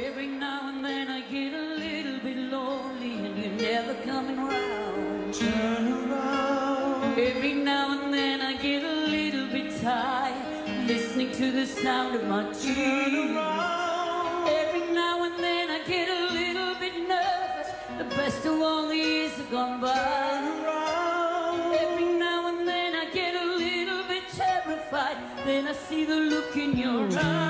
Every now and then I get a little bit lonely and you're never coming round. Turn around. Every now and then I get a little bit tired listening to the sound of my tears. Turn around. Every now and then I get a little bit nervous. The best of all the years have gone by. Turn around. Every now and then I get a little bit terrified. Then I see the look in your eyes.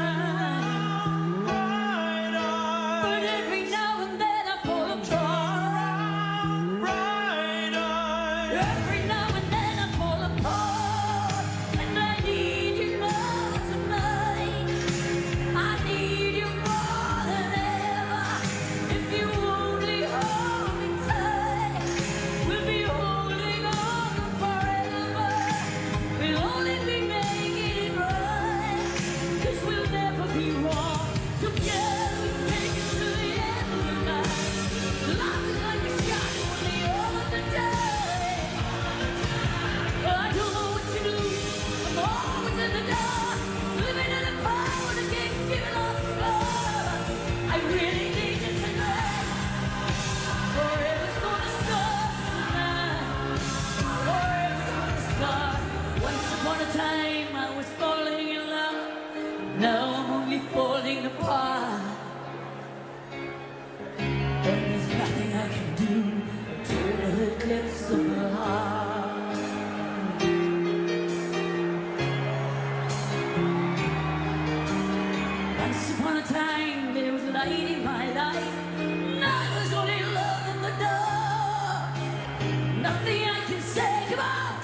time I was falling in love Now I'm only falling apart. And there's nothing I can do to the depths of the heart. Once upon a time there was light in my life Now there's only love in the dark. Nothing I can say, come on!